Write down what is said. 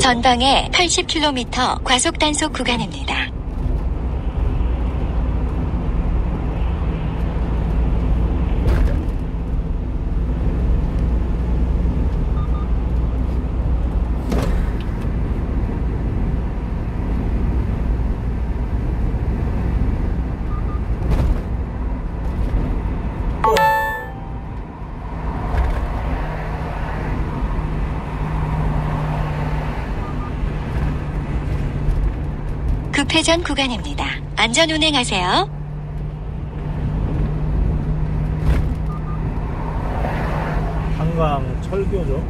전방에 80km 과속 단속 구간입니다. 급회전 구간입니다. 안전 운행하세요. 한강 철교죠.